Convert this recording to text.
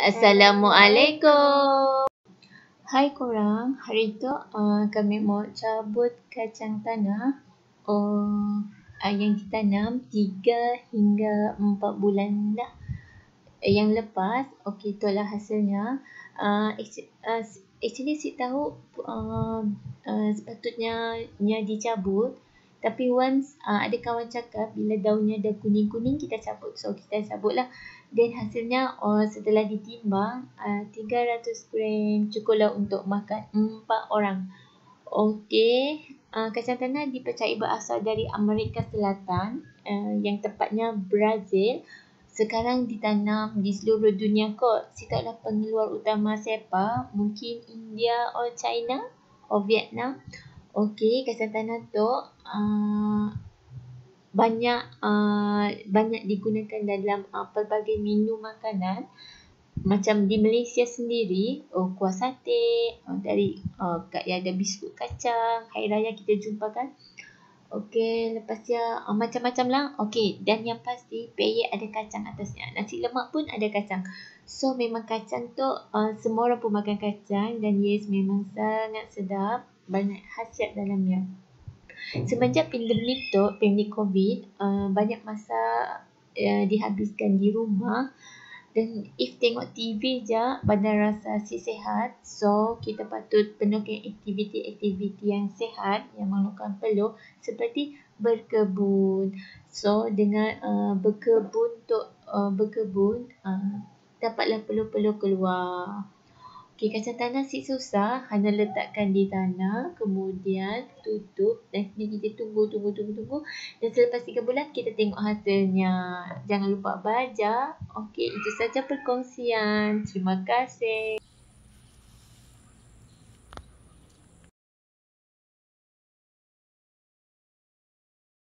Assalamualaikum. Hai korang, hari tu uh, kami mau cabut kacang tanah uh, yang ditanam 3 hingga 4 bulan dah. Yang lepas, okey itulah hasilnya. Uh, actually, uh, si tahu uh, uh, sepatutnya nya dicabut tapi once uh, ada kawan cakap bila daunnya dah kuning-kuning kita cabut. So kita cabutlah. Dan hasilnya uh, setelah ditimbang uh, 300 gram cukuplah untuk makan 4 orang. Okey, uh, kacang tanah dipercayai berasal dari Amerika Selatan uh, yang tepatnya Brazil. Sekarang ditanam di seluruh dunia kot. Sikatlah pengeluar utama siapa? Mungkin India atau China atau Vietnam. Okey, tanah tu uh, banyak uh, banyak digunakan dalam uh, pelbagai menu makanan. Macam di Malaysia sendiri, oh, kuah sate, uh, dari uh, ya ada biskut kacang, hari raya kita jumpa kan. Okey, lepas dia uh, macam-macam lah. Okey, dan yang pasti peyek ada kacang atasnya. Nasi lemak pun ada kacang. So memang kacang tu uh, semua orang pun makan kacang dan yes memang sangat sedap banyak khasiat dalamnya. Semenjak pandemik tu, pandemik COVID, uh, banyak masa uh, dihabiskan di rumah. Dan if tengok TV je badan rasa si sehat. So kita patut penuhkan aktiviti-aktiviti yang sehat yang memerlukan peluh seperti berkebun. So dengan uh, berkebun tu uh, berkebun uh, dapatlah peluh-peluh keluar Okey, kacang tanah si susah. Hanya letakkan di tanah. Kemudian tutup. Dan kita tunggu, tunggu, tunggu, tunggu. Dan selepas 3 bulan, kita tengok hasilnya. Jangan lupa baca. Okey, itu saja perkongsian. Terima kasih.